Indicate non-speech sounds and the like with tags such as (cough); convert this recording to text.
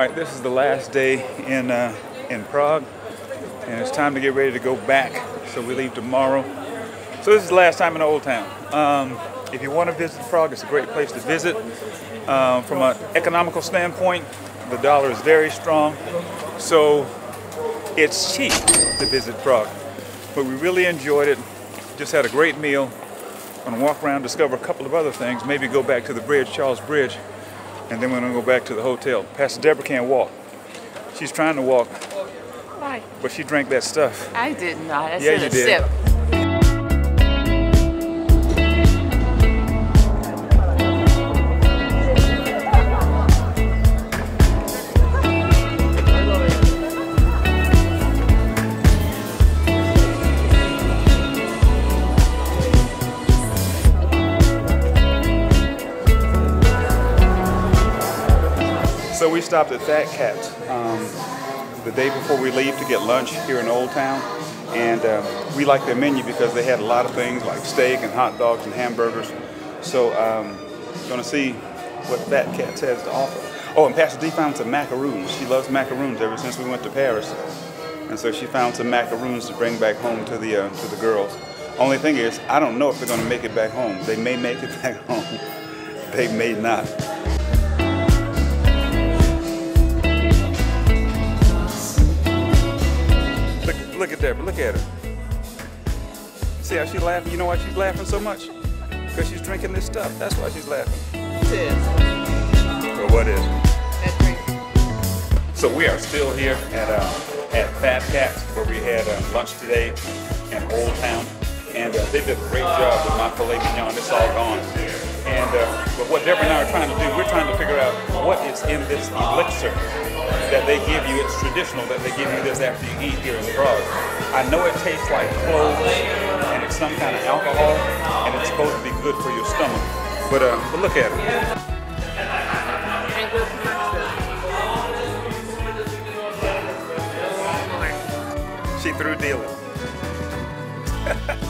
All right, this is the last day in uh, in Prague, and it's time to get ready to go back. So we leave tomorrow. So this is the last time in Old Town. Um, if you want to visit Prague, it's a great place to visit. Um, from an economical standpoint, the dollar is very strong, so it's cheap to visit Prague. But we really enjoyed it. Just had a great meal. Gonna walk around, discover a couple of other things. Maybe go back to the bridge, Charles Bridge, and then we're gonna go back to the hotel. Pastor Deborah can't walk. She's trying to walk, Why? but she drank that stuff. I did not. I Yeah, said you a did. sip. So we stopped at Fat Cat um, the day before we leave to get lunch here in Old Town. And um, we liked their menu because they had a lot of things like steak and hot dogs and hamburgers. So um, gonna see what Fat Cat has to offer. Oh, and Pastor D found some macaroons. She loves macaroons ever since we went to Paris. And so she found some macaroons to bring back home to the, uh, to the girls. Only thing is, I don't know if they're gonna make it back home. They may make it (laughs) back home. They may not. Look, at Deborah. Look at her. See how she's laughing? You know why she's laughing so much? Because she's drinking this stuff. That's why she's laughing. What is? So we are still here at uh, at Fat Cats where we had uh, lunch today in Old Town, and uh, they did a great job with my filet mignon. It's all gone. And uh, but what Deborah and I are trying to do, we're trying to in this elixir that they give you. It's traditional that they give you this after you eat here in Prague. I know it tastes like cloves, and it's some kind of alcohol, and it's supposed to be good for your stomach. But uh, but look at it. She threw dealing. (laughs)